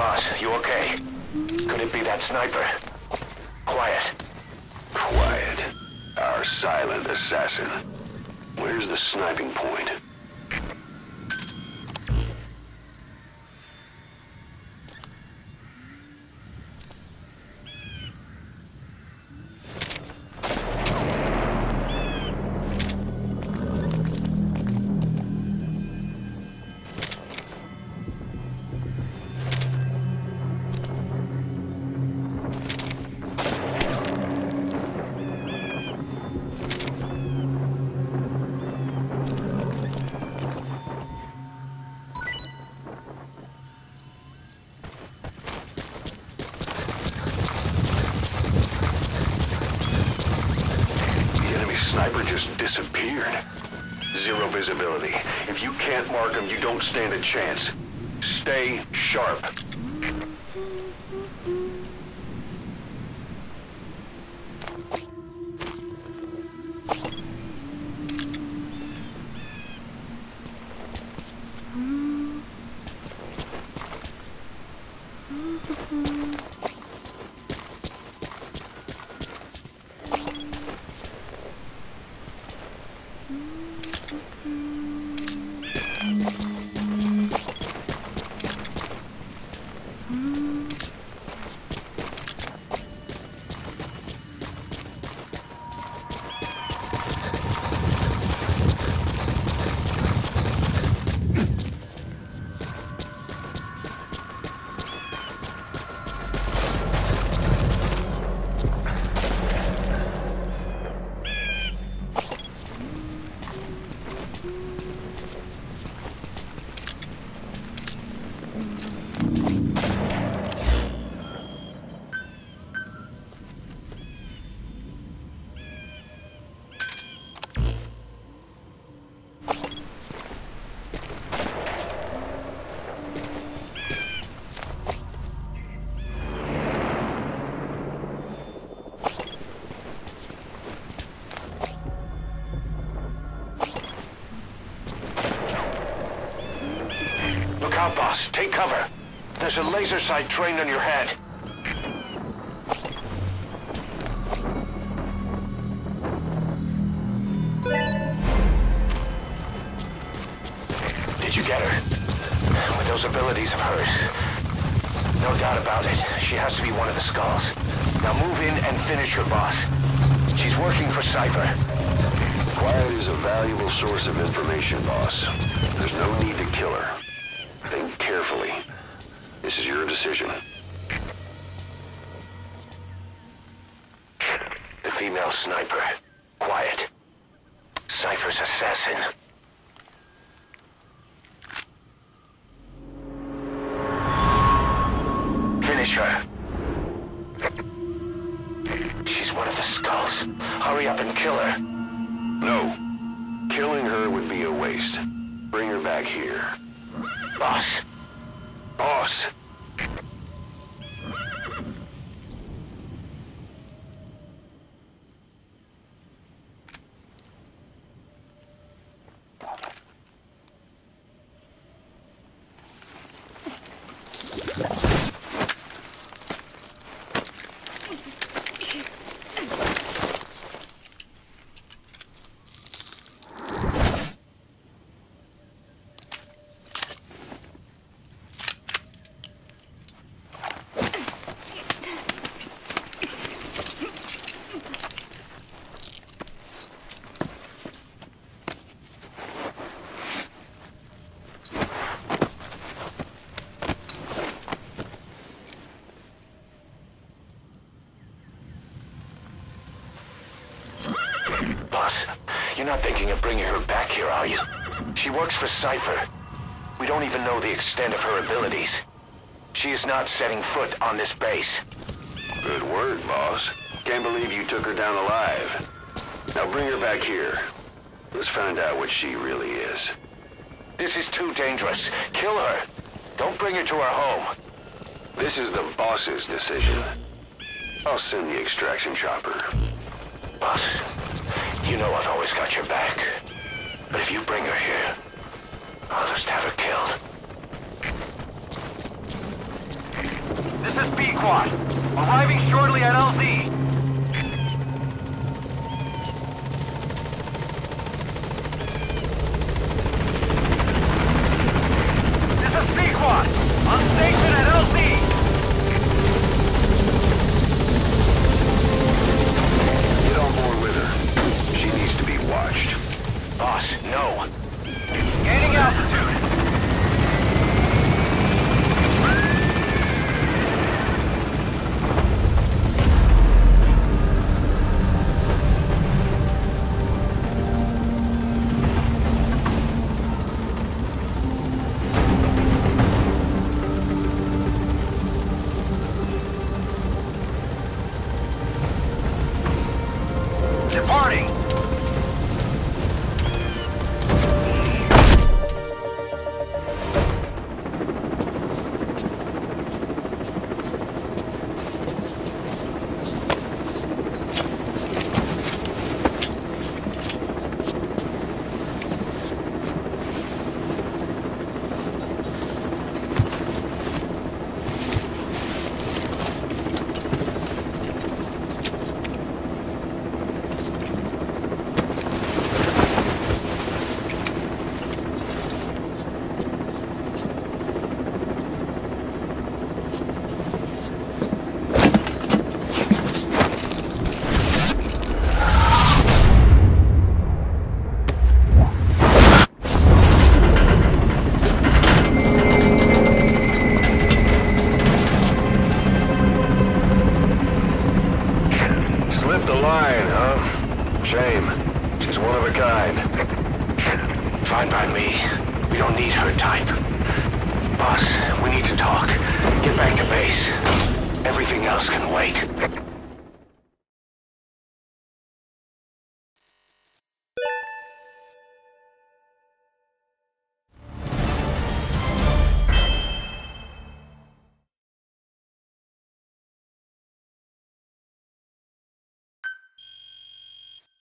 Boss, you okay? Could it be that sniper? Quiet. Quiet. Our silent assassin. Where's the sniping point? Just disappeared. Zero visibility. If you can't mark them, you don't stand a chance. Stay sharp. Look out, boss. Take cover. There's a laser sight trained on your head. Did you get her? With those abilities of hers. No doubt about it. She has to be one of the skulls. Now move in and finish your boss. She's working for Cypher. Quiet is a valuable source of information, boss. There's no need to kill her. Carefully. This is your decision. The female sniper. Quiet. Cypher's assassin. Finish her. She's one of the skulls. Hurry up and kill her. No. Killing her would be a waste. Bring her back here. Boss! Boss. You're not thinking of bringing her back here, are you? She works for Cypher. We don't even know the extent of her abilities. She is not setting foot on this base. Good word, boss. Can't believe you took her down alive. Now bring her back here. Let's find out what she really is. This is too dangerous. Kill her. Don't bring her to our home. This is the boss's decision. I'll send the extraction chopper. Boss, you know I've always got your back. But if you bring her here, I'll just have her killed. This is Pequod. Arriving shortly at LZ. Fine by me. We don't need her type. Boss, we need to talk. Get back to base. Everything else can wait.